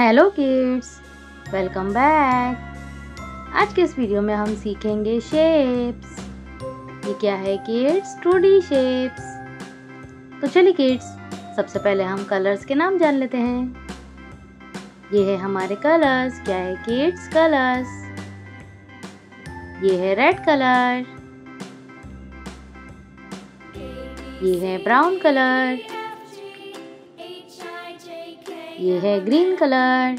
Hello kids welcome back आज के इस वीडियो में हम सीखेंगे शेप्स ये क्या है किड्स टू डी शेप्स तो चलिए किड्स सबसे पहले हम कलर्स के नाम जान लेते हैं। ये है हमारे कलर्स क्या है किड्स कलर्स ये है रेड कलर ये है ब्राउन कलर ये है ग्रीन कलर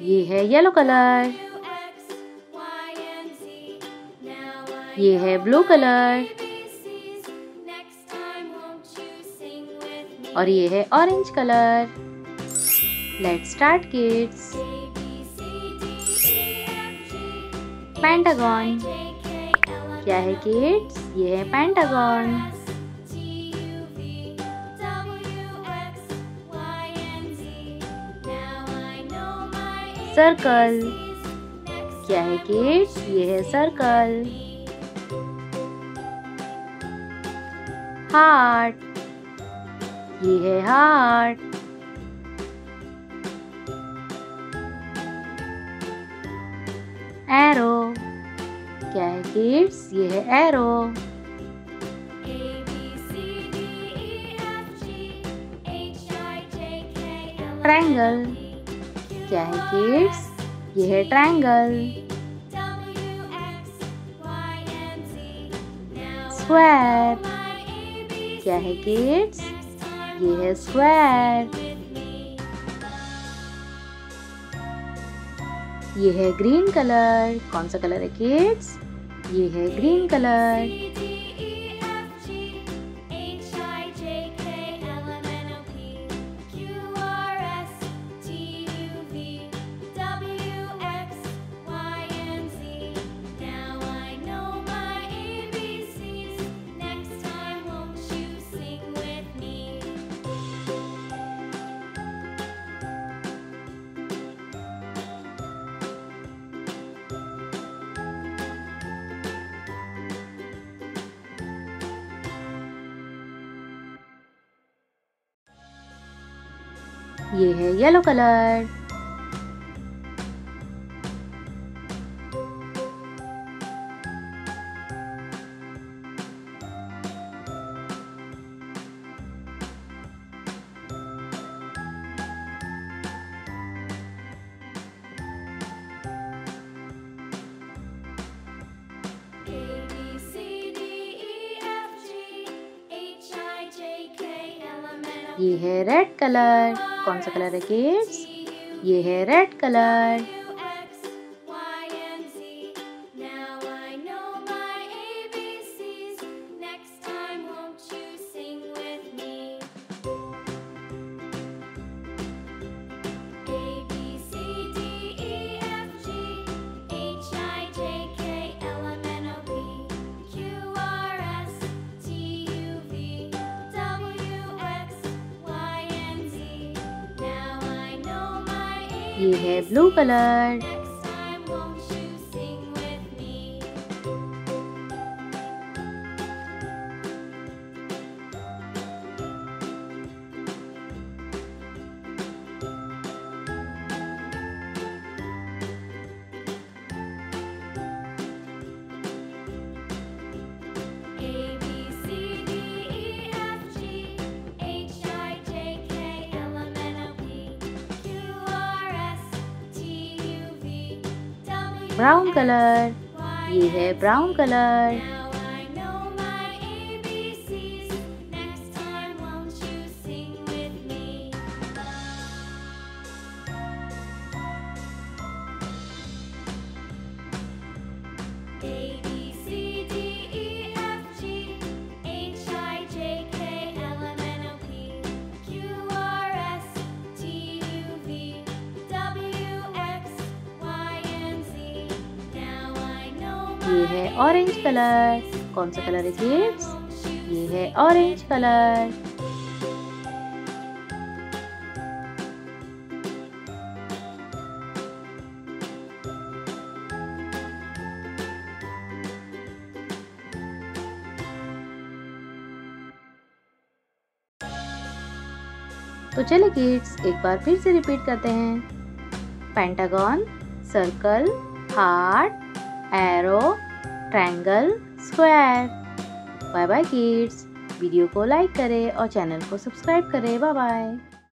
ये है येलो कलर ये है ब्लू कलर और ये है orange colour let start kids pentagon क्या है किड्स ये है पेंटागन सर्कल क्या है किड्स ये है सर्कल हार्ट ये है हार्ट एरो क्या है किड्स ये है एरो ट्रायंगल क्या है किड्स ये है ट्रायंगल स्क्वायर क्या है किड्स ये है स्क्वायर ये है ग्रीन कलर कौन सा कलर है किड्स ये है ग्रीन कलर ये है येलो कलर ये है रेड कलर कौन सा कलर है किड्स ये है रेड कलर ये है ब्लू कलर। Brown colour. ये है ब्राउन कलर। ये है ऑरेंज कलर कौन सा कलर है किड्स ये है ऑरेंज कलर तो चले किड्स एक बार फिर से रिपीट करते हैं. Pentagon circle heart arrow triangle square bye bye kids video को लाइक करें और चैनल को सब्सक्राइब करें. Bye bye